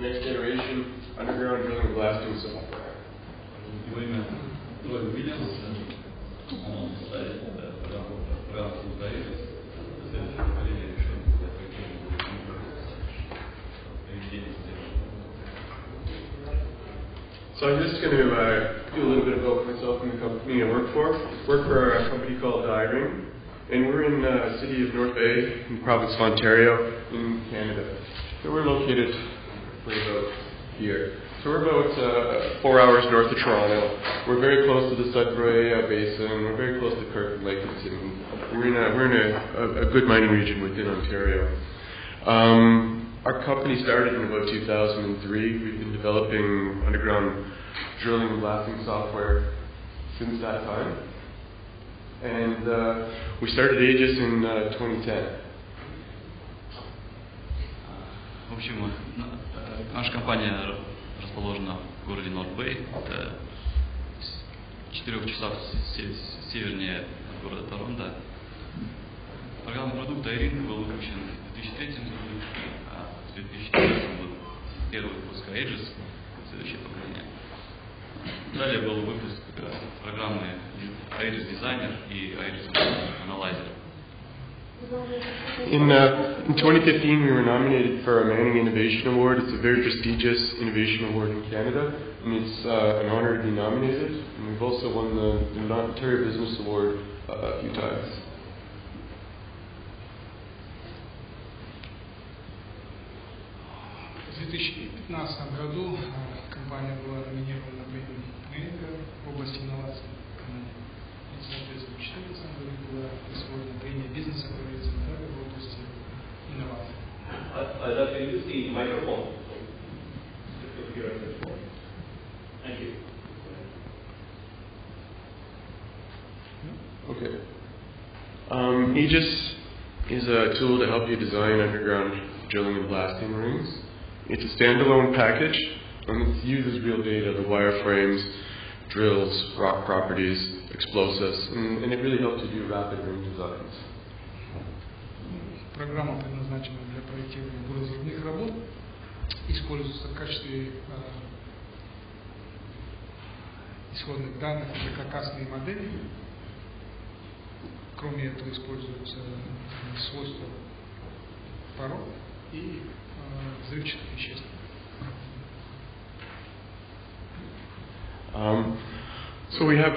next generation underground drilling blasting software. So I'm just going to uh, do a little bit about myself and the company I work for. I work for a company called iRing, and we're in the uh, city of North Bay in the province of Ontario in Canada. So we're located right about here. So we're about uh, four hours north of Toronto. We're very close to the Sudbury uh, Basin. We're very close to Kirk and Lakenton. We're in a, we're in a, a, a good mining region within Ontario. Um, our company started in about 2003. We've been developing underground drilling and blasting software since that time. And uh, we started Aegis in uh, 2010. Наша компания расположена в городе Норт-Бэй. Это в четырех часах севернее города Торонто. Программный продукт Айрин был выпущен в 2003 году, а в 2014 был первый выпуск Aegis, следующее поколение. Далее был выпуск э, программы Aegis Designer и Aegis Analyzer. In, uh, in 2015, we were nominated for a Manning Innovation Award. It's a very prestigious innovation award in Canada, and it's uh, an honor to be nominated. And we've also won the, the Ontario Business Award uh, a few times. В 2015 году компания была номинирована на премию Мэннинга в области инноваций. Thank you. Okay. Um, Aegis is a tool to help you design underground drilling and blasting rings. It's a standalone package and it uses real data, the wireframes, drills, rock properties, explosives, and, and it really helps you do rapid ring designs. Программа предназначена для проектирования буровозрывных работ, используется в качестве э, исходных данных для каркасной модели. Кроме этого используются свойства пород и э, взрывчатых веществ. Um, so we have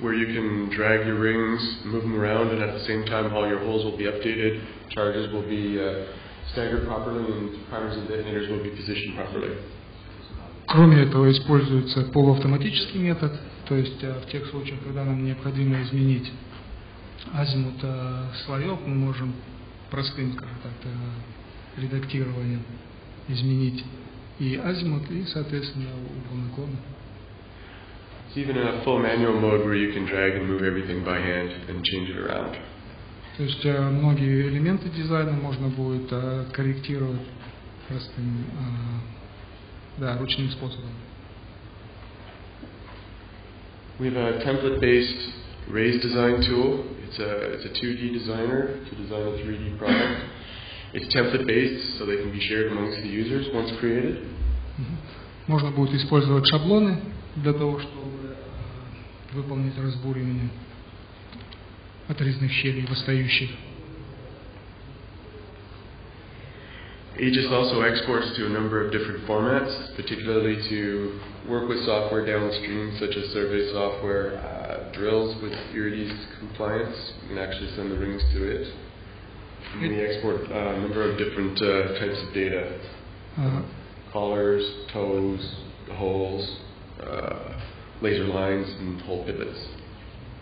where you can drag your rings, move them around, and at the same time all your holes will be updated, charges will be uh, staggered properly, and primers and detonators will be positioned properly. Кроме этого, используется полуавтоматический метод, то есть э, в тех случаях, когда нам необходимо изменить азимут э, слоев, мы можем простым, так, э, редактированием изменить и азимут, и, соответственно, угол наклона. It's even a full manual mode where you can drag and move everything by hand and change it around. То есть э, многие элементы дизайна можно будет э, корректировать простым, э, да, ручным способом. We have a template-based raise design tool. It's a, it's a 2D designer to design a 3D product. It's template-based, so they can be shared amongst the users once created. Мгм. Можно будет использовать шаблоны для того, чтобы э, выполнить разбуривание отрезных щелей восстающих. Aegis also exports to a number of different formats, particularly to work with software downstream, such as survey software, uh, drills with Irides compliance. You can actually send the rings to it. And we export uh, a number of different uh, types of data А, collars, toes, holes, uh, laser lines, and hole pivots.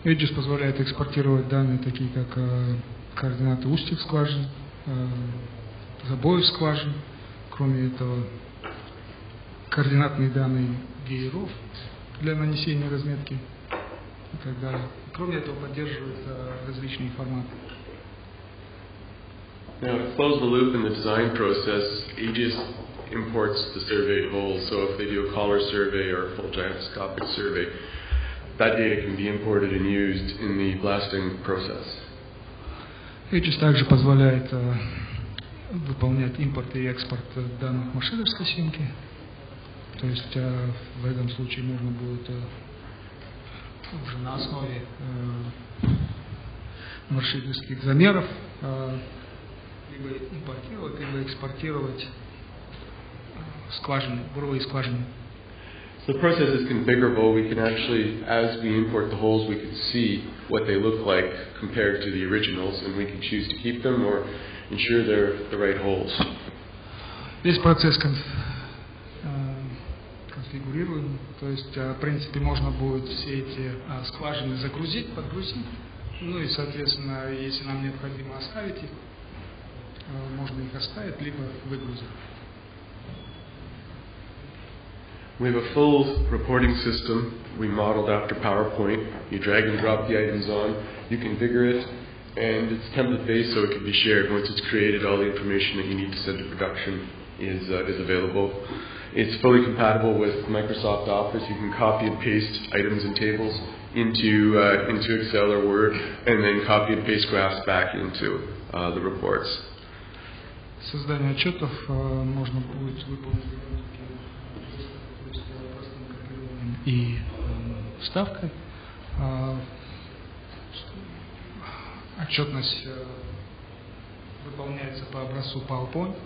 Aegis позволяет экспортировать данные, такие как э, координаты устьев скважин, э, забоев скважин, кроме этого координатные данные гейров для нанесения разметки и так далее. Кроме этого поддерживает э, различные форматы. Now, to close the loop in the design process, Aegis imports the survey whole. So if they do a collar survey or a full gyroscopic survey, that data can be imported and used in the blasting process. Aegis также позволяет э, выполнять импорт и экспорт данных машинерской симки. То есть э, в этом случае можно будет э, уже на основе э, маршинерских замеров э, либо импортировать, либо экспортировать скважины, буровые скважины. So the process is configurable. We can actually, as we import the holes, we can see what they look like compared to the originals, and we can choose to keep them or ensure they're the right holes. Весь процесс кон- э, конфигурируем, то есть, э, в принципе, можно будет все эти э, скважины загрузить, подгрузить, ну и, соответственно, если нам необходимо оставить их, можно их оставить, либо выгрузить. We have a full reporting system we modeled after PowerPoint. You drag and drop the items on, you configure it, and it's template based so it can be shared. Once it's created, all the information that you need to send to production is, uh, is available. It's fully compatible with Microsoft Office. You can copy and paste items and tables into, uh, into Excel or Word, and then copy and paste graphs back into uh, the reports. Создание отчетов э, можно будет выполнить и э, вставкой. А, Отчетность э, выполняется по образцу PowerPoint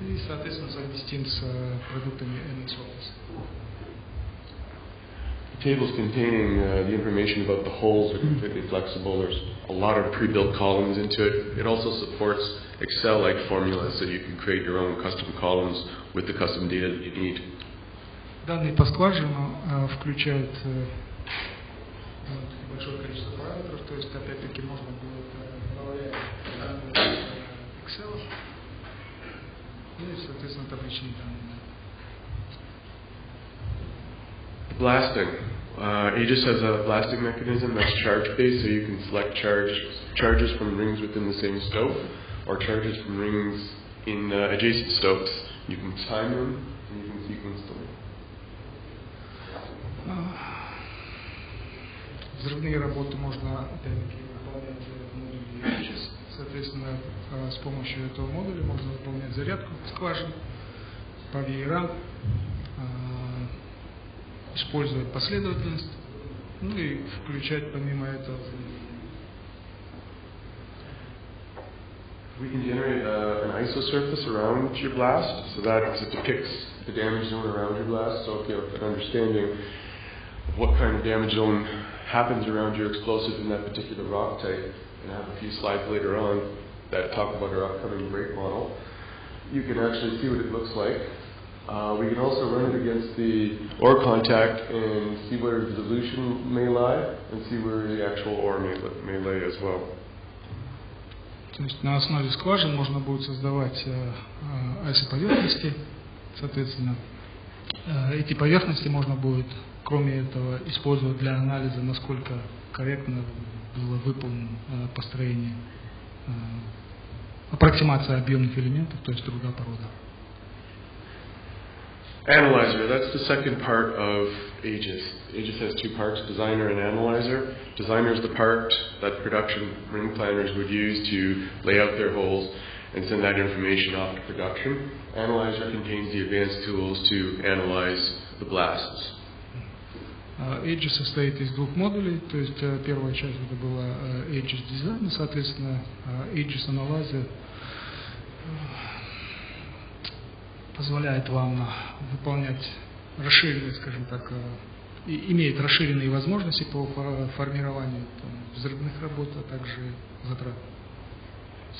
и, соответственно, совместим с э, продуктами MS Office. Tables containing uh, the information about the holes are completely flexible. There's a lot of pre-built columns into it. It also supports Excel-like formulas, so you can create your own custom columns with the custom data that you need. Данные по э, включают э, э, большое количество параметров, то есть опять-таки можно будет добавлять э, Excel и, соответственно, табличные данные. Blasting. Uh, Aegis has a blasting mechanism that's charge-based, so you can select charge charges from rings within the same stope or charges from rings in uh, adjacent stopes. You can time them Взрывные работы можно опять-таки выполнять в модуле Aegis. Соответственно, э, с помощью этого модуля можно выполнять зарядку скважин по веерам, э, использовать последовательность, ну и включать помимо этого We can generate uh, an isosurface around your blast, so that depicts the damage zone around your blast. So if you have an understanding what kind of damage zone happens around your explosive in that particular rock type, and I have a few slides later on that talk about our upcoming break model. You can actually see what it looks like. Uh, we can also run it against the ore contact and see where the dilution may lie and see where the actual ore may, may lay as well. То есть на основе скважин можно будет создавать э, э, соответственно, э, эти поверхности можно будет кроме этого, использовать для анализа, насколько корректно было выполнено э, построение, э, аппроксимация объемных элементов, то есть труда порода. Analyzer, that's the second part of Aegis. Aegis has two parts, designer and analyzer. Designer is the part that production ring planners would use to lay out their holes and send that information off to production. Analyzer contains the advanced tools to analyze the blasts. Э, Aegis состоит из двух модулей, то есть э, первая часть это была э, Aegis Design, соответственно, э, Aegis Analyzer э, позволяет вам выполнять расширенные, скажем так, имеет расширенные возможности по фор- формированию там, взрывных работ, а также затрат.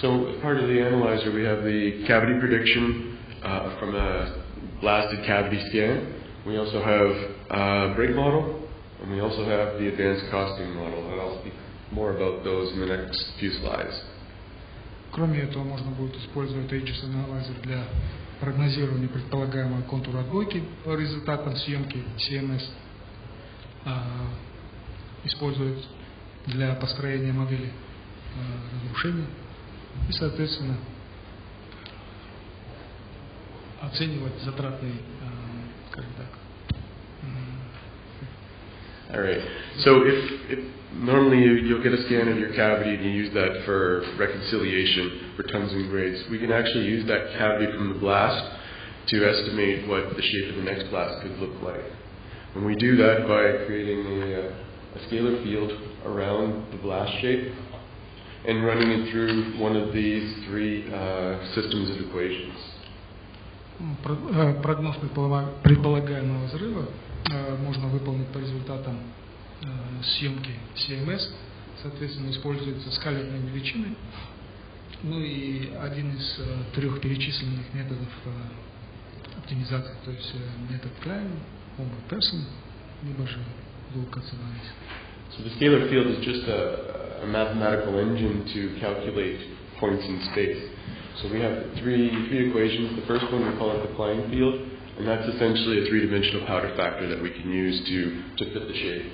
So, part of the analyzer, we have the cavity prediction uh, from a blasted cavity scan. We also have a break model, and we also have the advanced costing model. And I'll speak more about those in the next few slides. Кроме этого, можно будет использовать Aegis Analyzer для прогнозирования предполагаемого контура отбойки по результатам съемки CMS. а, использовать для построения модели а, разрушения и, соответственно, оценивать затратный, а, All right. So if, if normally you, you'll get a scan of your cavity and you use that for reconciliation for tons and grades, we can actually use that cavity from the blast to estimate what the shape of the next blast could look like. And we do that by creating a, uh, a scalar field around the blast shape and running it through one of these three uh, systems of equations. Э, прогноз предполага- предполагаемого взрыва э, можно выполнить по результатам э, съемки CMS. Соответственно, используются скалерные величины. Ну и один из трех перечисленных методов оптимизации, то есть метод Klein, Holmberg Person, либо же Wilcox Analysis. So the scalar field is just a, a mathematical engine to calculate points in space. So we have three, three equations. The first one we call it the Klein field, and that's essentially a three-dimensional powder factor that we can use to, to fit the shape.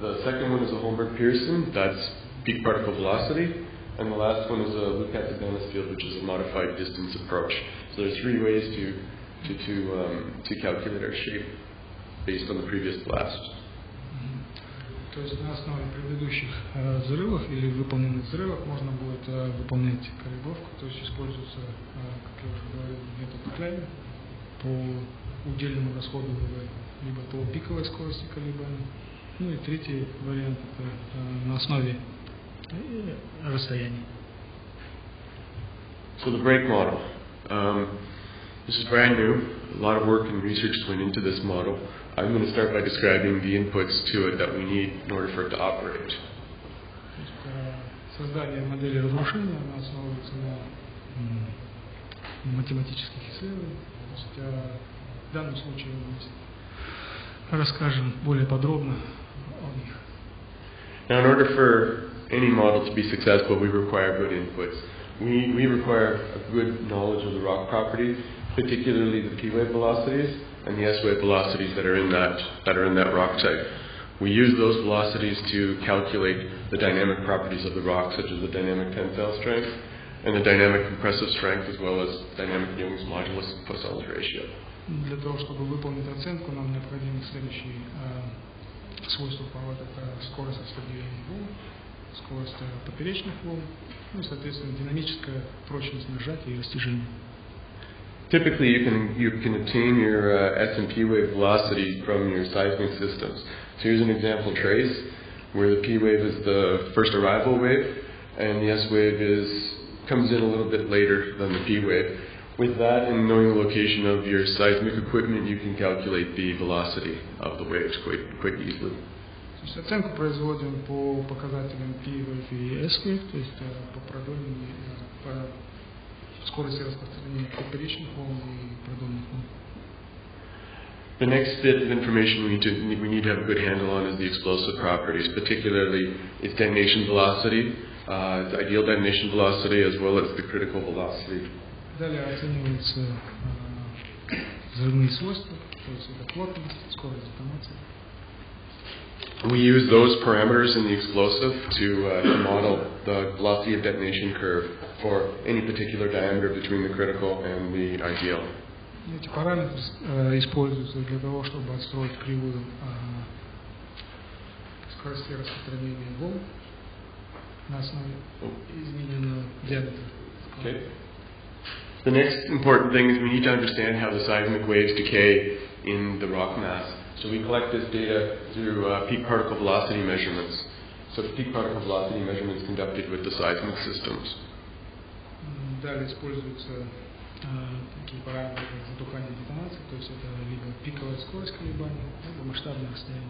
The second one is a Holmberg-Persson, that's peak particle velocity, and the last one is a Lucas-Aganis field, which is a modified distance approach. So there's three ways to, to, to, um, to calculate our shape based on the previous blast. То есть на основе предыдущих э, взрывов или выполненных взрывов можно будет э, выполнять корректировку, то есть используется, э, как я уже говорил, метод Клейна по удельному расходу либо по пиковой скорости колебаний. Ну и третий вариант это на основе расстояний. So the brake model. Um, this is brand new. A lot of work and research went into this model. I'm going to start by describing the inputs to it that we need in order for it to operate. То есть, э, создание модели разрушения она основывается на м, математических исследованиях. То есть, э, в данном случае мы расскажем более подробно о них. Now, in order for any model to be successful, we require good inputs. We, we require a good knowledge of the rock properties, particularly the P-wave velocities and the S-wave velocities that are in that, that are in that rock type. We use those velocities to calculate the dynamic properties of the rock, such as the dynamic tensile strength and the dynamic compressive strength, as well as dynamic Young's modulus and Poisson's ratio. Для того, чтобы выполнить оценку, нам необходимы следующие э, свойства повод. Это скорость распределения волн, скорость э, поперечных волн, ну и, соответственно, динамическая прочность нажатия и растяжения. Typically, you can you can obtain your uh, S and P wave velocity from your seismic systems. So here's an example trace where the P wave is the first arrival wave, and the S wave is comes in a little bit later than the P wave. With that and knowing the location of your seismic equipment, you can calculate the velocity of the waves quite quite easily. То есть оценку производим по показателям P-wave и S-wave, то есть э, по продольным, э, по скорости распространения поперечных волн и продольных волн. The next bit of information we need to we need to have a good handle on is the explosive properties, particularly its detonation velocity, uh, its ideal detonation velocity, as well as the critical velocity. Далее оцениваются э, взрывные свойства, то есть это плотность, скорость детонации. We use those parameters in the explosive to, uh, to model the velocity of detonation curve for any particular diameter between the critical and the ideal. Эти параметры э, используются для того, чтобы отстроить кривую э, скорости распространения волн на основе измененного диаметра. Okay. The next important thing is we need to understand how the seismic waves decay in the rock mass. So we collect this data through uh, peak particle velocity measurements. So peak particle velocity measurements conducted with the seismic systems. М, Далее используются э, такие параметры, как затухание детонации, то есть это либо пиковая скорость колебаний, либо масштабное расстояние.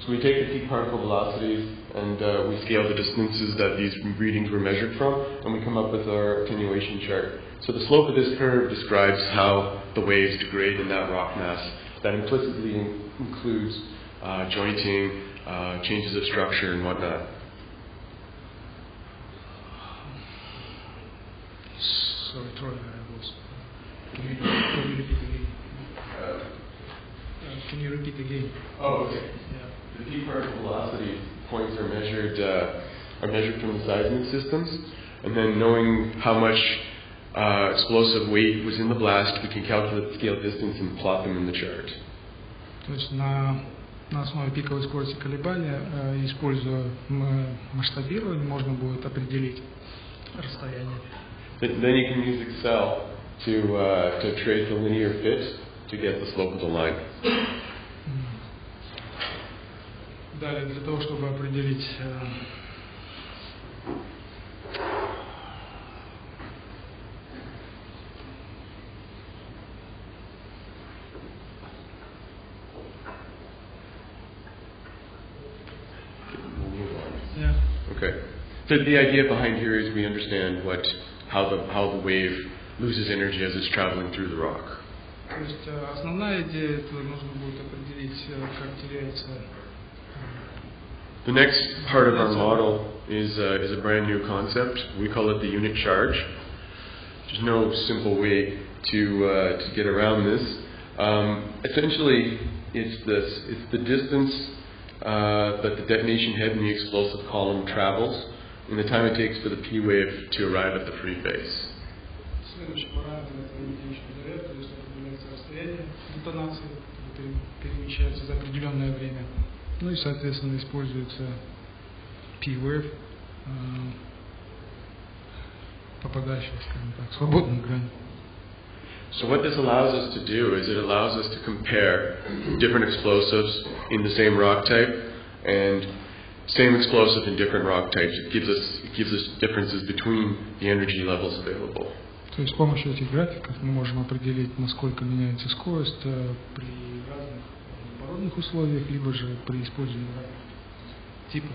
So we take the peak particle velocities and uh, we scale the distances that these readings were measured from, and we come up with our attenuation chart. So the slope of this curve describes how the waves degrade in that rock mass. That implicitly in- includes uh, jointing, uh, changes of structure, and whatnot. Sorry, Troy, I was. Can you, can you repeat again? Uh, Can you repeat again? Oh, okay. Yeah. The peak particle velocity points are measured uh, are measured from the seismic systems, and then knowing how much uh, explosive weight was in the blast, we can calculate the scale distance and plot them in the chart. То есть на, на основе пиковой скорости колебания, э, используя м- масштабирование, можно будет определить расстояние. Then then you can use Excel to uh, to trace the linear fit to get the slope of the line. Далее, для того, чтобы определить э, Okay. So the idea behind here is we understand what how the how the wave loses energy as it's traveling through the rock. то есть э, основная идея это нужно будет определить, э, как теряется The next part of our model is uh, is a brand new concept. We call it the unit charge. There's no simple way to uh, to get around this. Um, essentially, it's this: it's the distance uh, that the detonation head in the explosive column travels, in the time it takes for the P wave to arrive at the free face. перемещается за определенное время. Ну и, соответственно, используется P-Wave, э, попадающая, скажем так, свободную грань. So what this allows us to do is it allows us to compare different explosives in the same rock type and same explosive in different rock types. It gives us, it gives us differences between the energy levels available. То есть с помощью этих графиков мы можем определить, насколько меняется скорость э, при разных природных условиях, либо же при использовании типов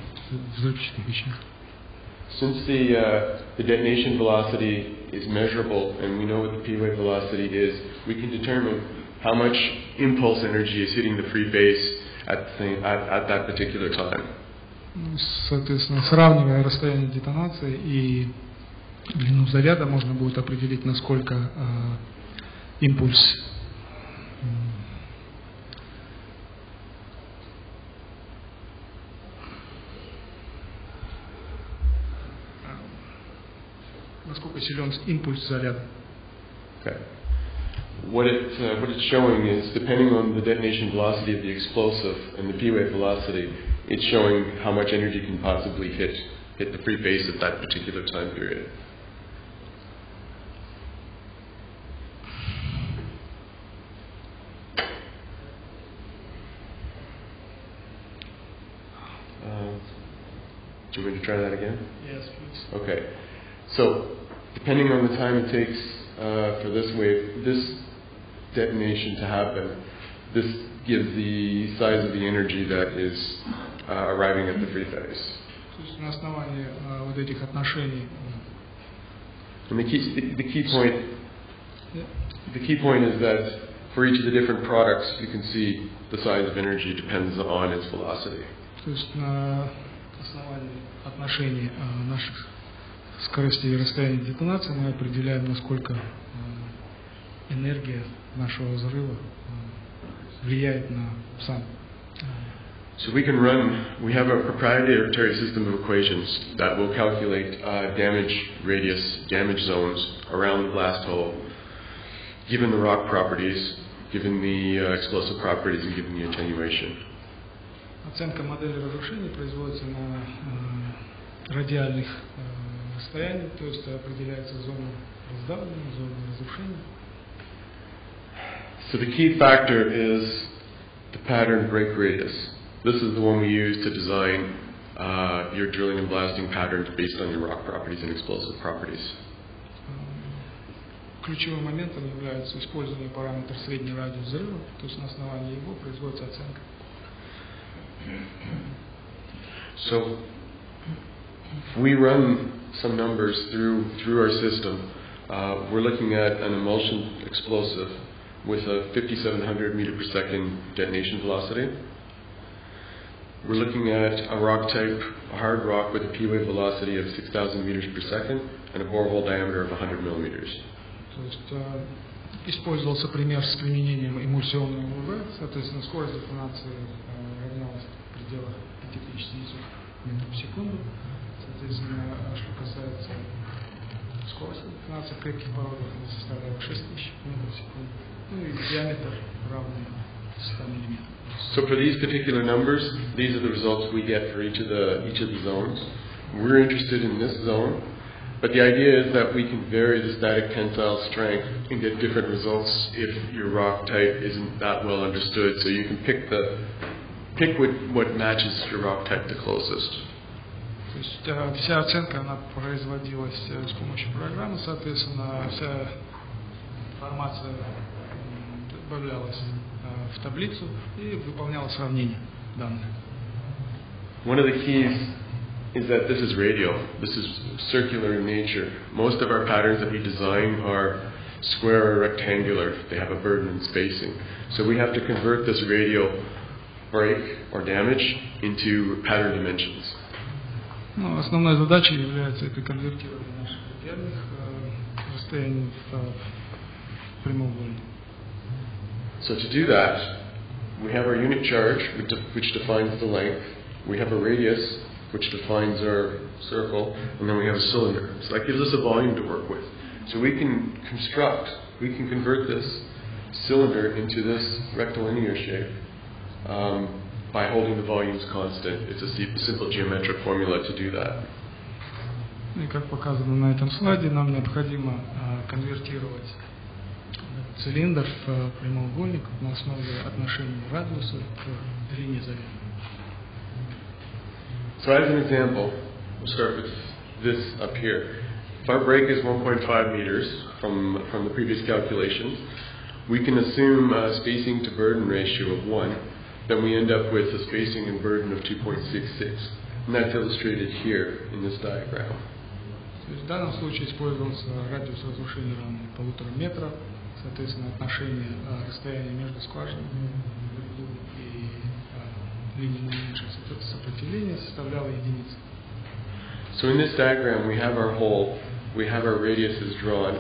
взрывчатых веществ. Since the, uh, the detonation velocity is measurable and we know what the P wave velocity is, we can determine how much impulse energy is hitting the free face at, the same, at, at that particular time. Соответственно, сравнивая расстояние детонации и длину заряда, можно будет определить, насколько э, импульс насколько силен импульс заряда. Okay. What it uh, what it's showing is depending on the detonation velocity of the explosive and the p wave velocity, it's showing how much energy can possibly hit hit the free face at that particular time period. Uh, do you want me to try that again? Yes, please. Okay. So, depending on the time it takes uh, for this wave, this detonation to happen, this gives the size of the energy that is uh, arriving at the free face. And the key, the key point, the key point is that for each of the different products, you can see the size of energy depends on its velocity. Энергия нашего взрыва влияет на сам э, So we can run, we have a proprietary system of equations that will calculate uh, damage radius, damage zones around the blast hole, given the rock properties, given the uh, explosive properties, and given the attenuation. Оценка модели разрушений производится на э, радиальных э, расстояниях, то есть определяется зона раздавливания, зона разрушения. So the key factor is the pattern break radius. This is the one we use to design uh, your drilling and blasting patterns based on your rock properties and explosive properties. Э, Ключевым моментом является использование параметра средний радиус взрыва, то есть на основании его производится оценка. So if we run some numbers through through our system, uh, we're looking at an emulsion explosive with a 5,700 meter per second detonation velocity. We're looking at a rock type, a hard rock with a P wave velocity of 6,000 meters per second and a borehole diameter of 100 millimeters. То есть э, Использовался пример с применением эмульсионного УВ, соответственно, скорость детонации э, равнялась в пределах 5000 метров в секунду. Соответственно, э, что касается скорости детонации в крепких породах, она составляла 6000 метров в секунду. Ну и диаметр равный 100 миллиметров. So for these particular numbers, these are the results we get for each of the each of the zones. We're interested in this zone, but the idea is that we can vary the static tensile strength and get different results if your rock type isn't that well understood. So you can pick the pick what, what matches your rock type the closest. То есть э, вся оценка она производилась э, с помощью программы, соответственно, вся информация м, добавлялась э, в таблицу и выполнялось сравнение данных. One of the keys is that this is radial. This is circular in nature. Most of our patterns that we design are square or rectangular. They have a burden and spacing. So we have to convert this radial break or damage into pattern dimensions. Ну, основной задачей является это конвертирование наших радиальных э, расстояний в, э, в прямоугольник. So to do that, we have our unit charge, which, de- which defines the length. We have a radius, which defines our circle, and then we have a cylinder. So that gives us a volume to work with. So we can construct, we can convert this cylinder into this rectilinear shape um, by holding the volumes constant. It's a si- simple geometric formula to do that. И как показано на этом слайде, нам необходимо э, конвертировать цилиндр в э, прямоугольник на основе отношения радиуса к длине завета. So as an example, we'll start with this up here. If our break is 1.5 meters from, from the previous calculations, we can assume a spacing to burden ratio of 1. Then we end up with a spacing and burden of 2.66. And that's illustrated here in this diagram. В данном случае использовался радиус разрушения равный полутора метра, соответственно, отношение э, расстояния между скважинами и э, линией наименьшего сопро- сопротивления составляло единицу. So in this diagram, we have our hole, we have our radiuses drawn.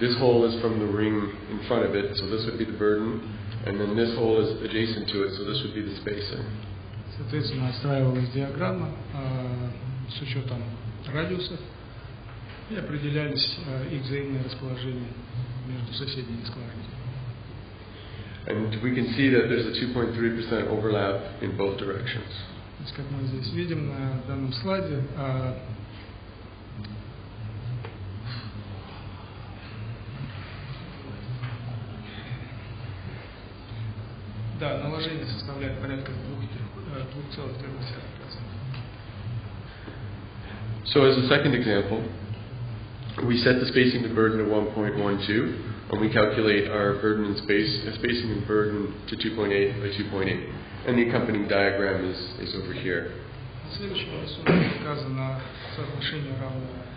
This hole is from the ring in front of it, so this would be the burden. And then this hole is adjacent to it, so this would be the spacing. Соответственно, отстраивалась диаграмма э, с учетом радиусов и определялись э, их взаимные расположения между соседними скважинами. And we can see that there's a 2.3% overlap in both directions. То есть, как мы здесь видим на данном слайде, э, да, наложение составляет порядка э, 2,3%. So as a second example, we set the spacing to burden to 1.12, and we calculate our burden and space, uh, spacing and burden to 2.8 by 2.8. And the accompanying diagram is, is over here. На следующем рисунке показано соотношение равное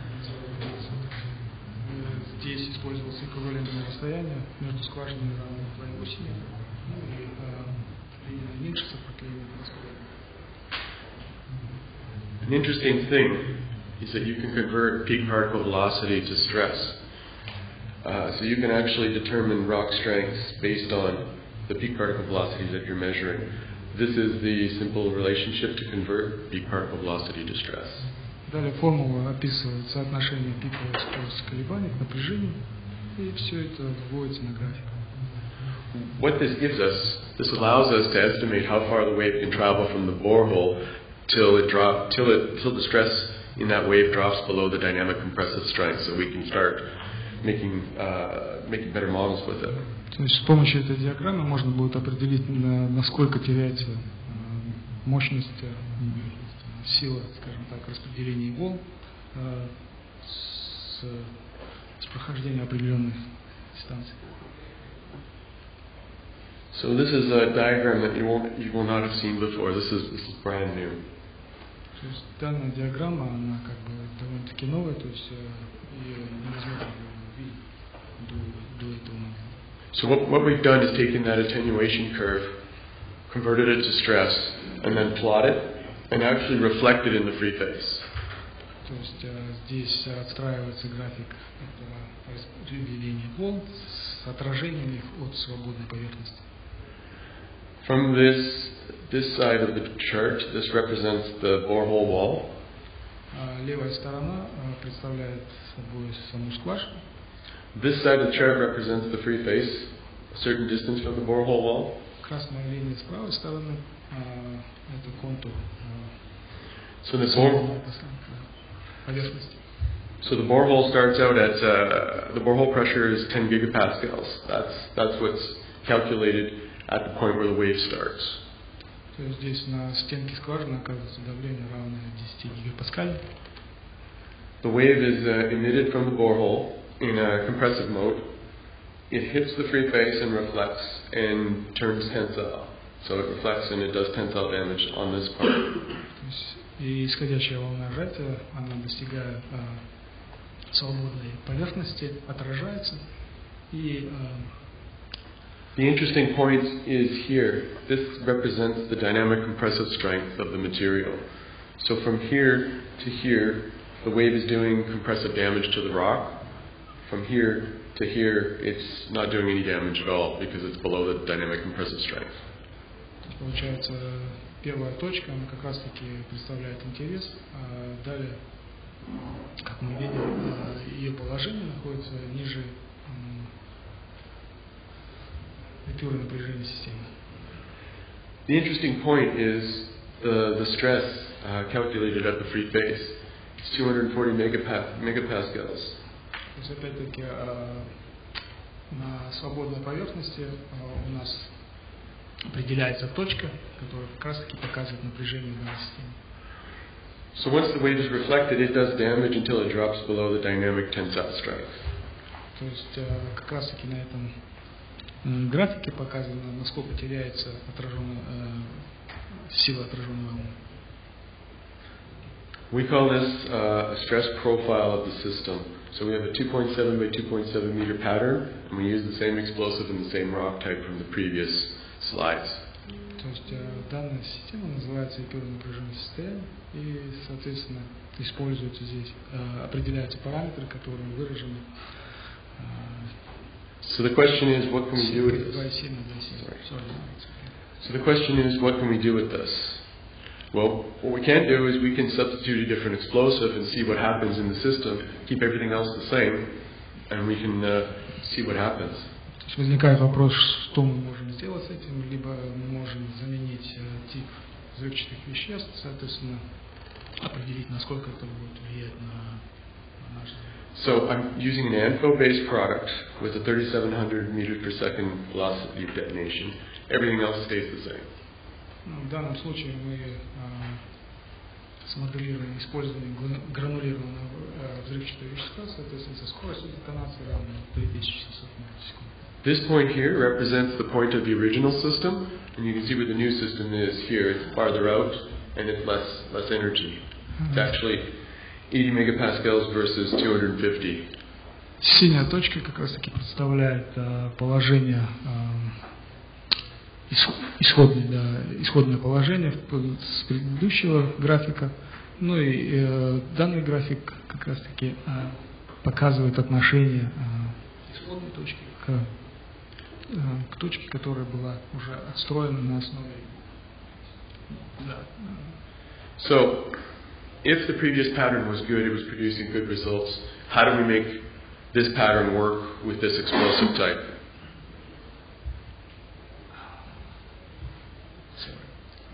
Э, Здесь использовалось эквивалентное расстояние между скважинами равное 2,8 метра. Ну и э, линия меньше сопротивления расстояния. An interesting thing is that you can convert peak particle velocity to stress. Uh, so you can actually determine rock strengths based on the peak particle velocities that you're measuring. This is the simple relationship to convert peak particle velocity to stress. Далее формула описывает соотношение пиковой скорости колебаний к напряжению, и все это вводится на график. What this gives us, this allows us to estimate how far the wave can travel from the borehole till it drop, till it, till the stress in that wave drops below the dynamic compressive strength, so we can start making uh, making better models with it. То есть с помощью этой диаграммы можно будет определить, на- насколько теряется э, мощность, э, м, сила, скажем так, распределения волн э, с, с прохождением определенных дистанций. So this is a diagram that you won't you will not have seen before. This is this is brand new. То есть данная диаграмма, она как бы довольно-таки новая, то есть ее невозможно увидеть до, до этого момента. So what, what we've done is taken that attenuation curve, converted it to stress, and then plot it, and actually reflect it in the free face. То есть э, здесь отстраивается график распределения волн с отражением их от свободной поверхности. From this this side of the chart, this represents the borehole wall. А левая сторона а, представляет собой саму скважину, This side of the chart represents the free face, a certain distance from the borehole wall. красная линия с правой стороны а, это контур а, So the bore, свободной посадки, поверхности. so the borehole starts out at uh, the borehole pressure is 10 gigapascals. That's that's what's calculated at the point where the wave starts. То есть здесь на стенке скважины оказывается давление равное 10 гигапаскалям. The wave is uh, emitted from the borehole in a compressive mode. It hits the free face and reflects and turns tensile. So it reflects and it does tensile damage on this part. То есть и исходящая волна сжатия, она достигает а, свободной поверхности, отражается и а, The interesting point is here. This represents the dynamic compressive strength of the material. So from here to here, the wave is doing compressive damage to the rock. From here to here, it's not doing any damage at all because it's below the dynamic compressive strength. То есть, Получается, первая точка, она как раз таки представляет интерес, а далее, как мы видим, а, ее положение находится ниже репюра напряжения системы. The interesting point is the, the stress uh, calculated at the free face. It's 240 megapas- megapascals. То есть, опять-таки, а, на свободной поверхности а, у нас определяется точка, которая как раз таки показывает напряжение данной системы. So once the wave is reflected, it does damage until it drops below the dynamic tensile strength. То есть э, как раз таки на этом м, графике показано, насколько теряется отраженная, э, сила отраженной волны. We call this uh, a stress profile of the system. So we have a 2.7 by 2.7 meter pattern, and we use the same explosive and the same rock type from the previous slides. То есть э, данная система называется эпюрное напряженное состояние, и, соответственно, используются здесь, э, определяются параметры, которые выражены э, So the question is, what can we do with this? 2,7 на 2,7. Sorry. Sorry, it's okay. So the question is, what can we do with this? Well, what we can do is we can substitute a different explosive and see what happens in the system, keep everything else the same, and we can uh, see what happens. То есть возникает вопрос, что мы можем сделать с этим, либо мы можем заменить э, тип взрывчатых веществ, соответственно, определить, насколько это будет влиять на, на наш взрыв. So I'm using an ANFO-based product with a 3,700 meters per second velocity of detonation. Everything else stays the same. Ну, в данном случае мы э, смоделируем использование гла- гранулированного э, взрывчатого вещества, соответственно, со скоростью детонации равной 3600 метров в секунду. This point here represents the point of the original system, and you can see where the new system is here. It's farther out, and it's less less energy. It's actually 80 megapascals versus 250. Синяя точка как раз таки представляет э, положение, э, исх- исходное, да, исходное положение с предыдущего графика. Ну и э, данный график как раз таки э, показывает отношение э, исходной точки к, э, к точке, которая была уже отстроена на основе да, So, if the previous pattern was good, it was producing good results. How do we make this pattern work with this explosive type?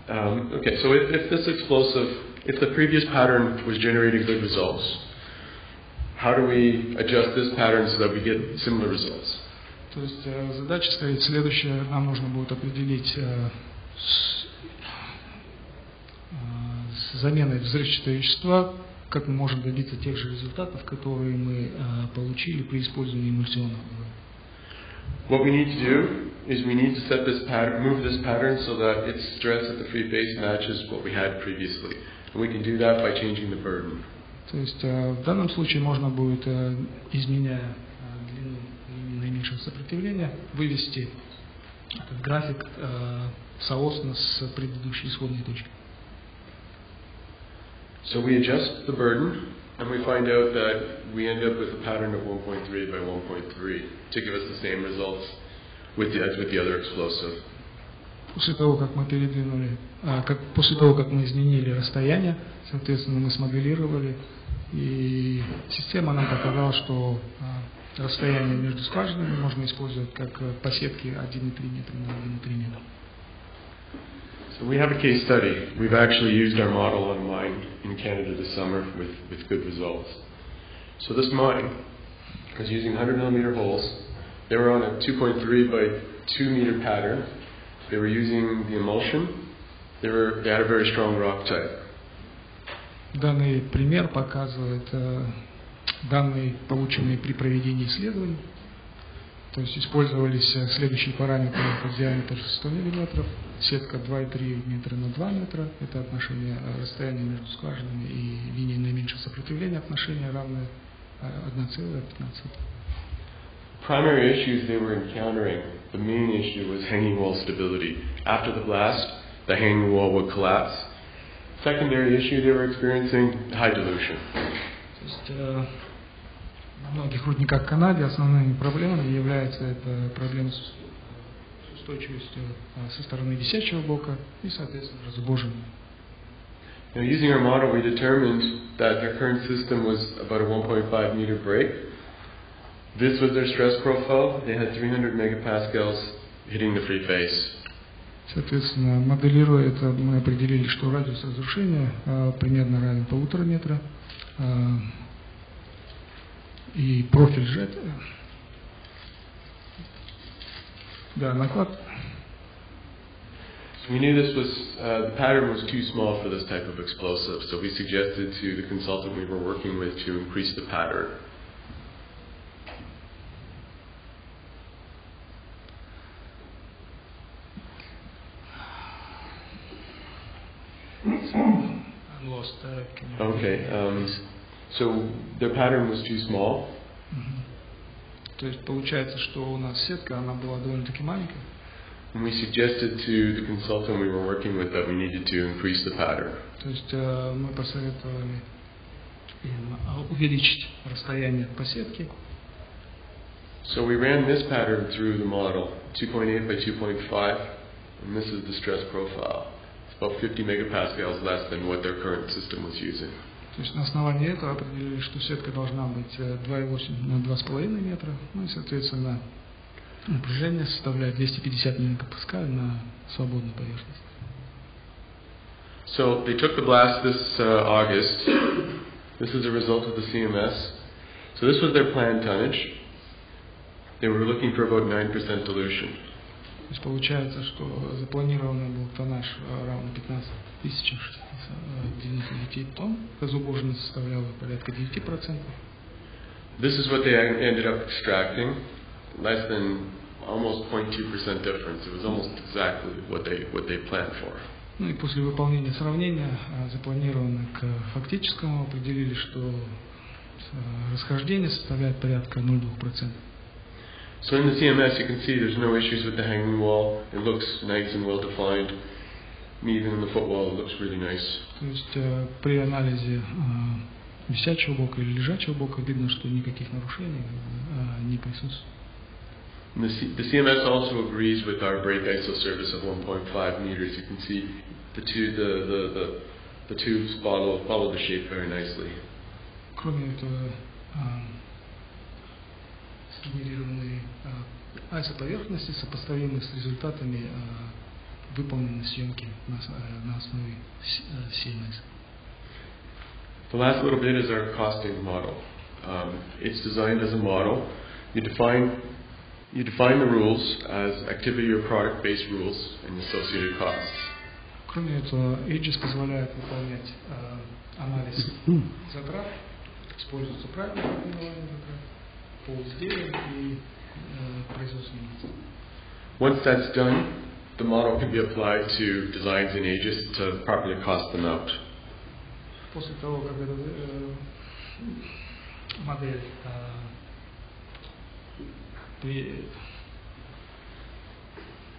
Um, okay, so if, if this explosive, if the previous pattern was generating good results, how do we adjust this pattern so that we get similar results? То есть э, задача стоит следующая. Нам нужно будет определить э, с, э, с заменой взрывчатого вещества, как мы можем добиться тех же результатов, которые мы э, получили при использовании эмульсионных ГВ. What we need to do is we need to set this pattern, move this pattern so that its stress at the free face matches what we had previously. And we can do that by changing the burden. То есть э, в данном случае можно будет, э, изменяя длину наименьшего сопротивления, вывести этот график соосно с предыдущей исходной точкой. So we adjust the burden And we find out that we end up with a pattern of 1.3 by 1.3 to give us the same results with the, with the other explosive. После того, как мы передвинули, а, как, после того, как мы изменили расстояние, соответственно, мы смоделировали, и система нам показала, что а, расстояние между скважинами можно использовать как э, по сетке 1,3 метра на 1,3 метра. So we have a case study. We've actually used our model on a mine in Canada this summer with, with good results. So this mine was using 100 millimeter holes. They were on a 2.3 by 2 meter pattern. They were using the emulsion. They, were, they had a very strong rock type. Данный пример показывает э, данные, полученные при проведении исследований. То есть использовались э, следующие параметры. Это диаметр 100 мм, сетка 2,3 метра на 2 метра. Это отношение э, расстояния между скважинами и линией наименьшего сопротивления. Отношение равное э, 1,15. Primary issues they were encountering, the main issue was hanging wall stability. After the blast, the hanging wall would collapse. Secondary issue they were experiencing, high dilution. То есть э, на многих рудниках Канады основными проблемами является это проблема с устойчивостью э, со стороны висячего блока и, соответственно, разубоживания. Now, using our model, we determined that their current system was about a 1.5 meter break. This was their stress profile. They had 300 megapascals hitting the free face. Соответственно, моделируя это, мы определили, что радиус разрушения э, примерно равен полутора метра. э, и профиль сжатия. Да, наклад. So we knew this was, uh, the pattern was too small for this type of explosive, so we suggested to the consultant we were working with to increase the pattern. Lost, э, Okay, um, so their pattern was too small, Мгм. То есть получается, что у нас сетка, она была довольно-таки маленькая. and we suggested to the consultant we were working with that we needed to increase the pattern. То есть э, мы посоветовали им э, увеличить расстояние по сетке. So we ran this pattern through the model, 2.8 by 2.5, and this is the stress profile. It's about 50 megapascals less than what their current system was using. То есть на основании этого определили, что сетка должна быть э, 2,8 на 2,5 метра. Ну и, соответственно, напряжение составляет 250 мегапаскаль на свободной поверхности. So they took the blast this uh, August. This is a result of the CMS. So this was their planned tonnage. They were looking for about 9% dilution. То есть получается, что запланированный был тоннаж э, равно 15 тысячам 99 тонн. Разубоженность составляла порядка 9%. This is what they en- ended up extracting, less than almost 0.2% difference. It was almost exactly what they what they planned for. Ну и после выполнения сравнения, а, запланированно к фактическому, определили, что э, расхождение составляет порядка 0,2%. So in the CMS you can see there's no issues with the hanging wall. It looks nice and well defined. And even in the footwall it looks really nice. То есть э, при анализе э, висячего бока или лежачего бока видно, что никаких нарушений э, не присутствует. The, C the CMS also agrees with our break isosurface of 1.5 meters. You can see the two the the the, the tubes follow follow the shape very nicely. Кроме этого, сгенерированные э, айсоповерхности сопоставимы с результатами э, выполненной съемки на, э, на основе э, CMS. The last little bit is our costing model. Um, it's designed as a model. You define you define the rules as activity or product based rules and associated costs. Кроме этого, Aegis позволяет выполнять э, анализ затрат, используется правильное наименование затрат по изделиям и э. Once that's done, the model can be applied to designs in Aegis to properly cost them out. После того, как эта э, модель э,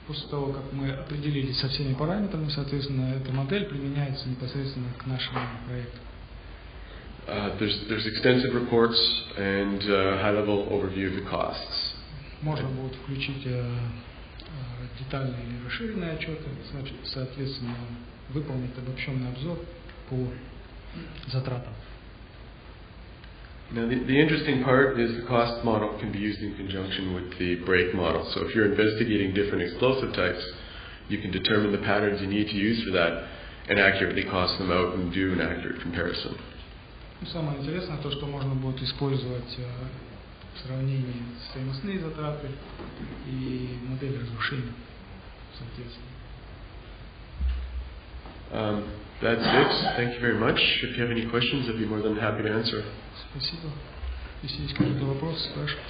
после того, как мы определились со всеми параметрами, соответственно, эта модель применяется непосредственно к нашему проекту. Uh, there's, there's extensive reports and uh, high-level overview of the costs. Можно будет включить э, э, детальные расширенные отчеты, соответственно, выполнить обобщенный обзор по затратам. Now, the, the, interesting part is the cost model can be used in conjunction with the break model. So, if you're investigating different explosive types, you can determine the patterns you need to use for that and accurately cost them out and do an accurate comparison. Ну, Самое интересное то, что можно будет использовать э, в сравнении стоимостные затраты и модель разрушения, соответственно. Um, that's it. Thank you very much. If you have any questions, I'd be more than happy to answer. Спасибо. Если есть какие-то вопросы, спрашивайте.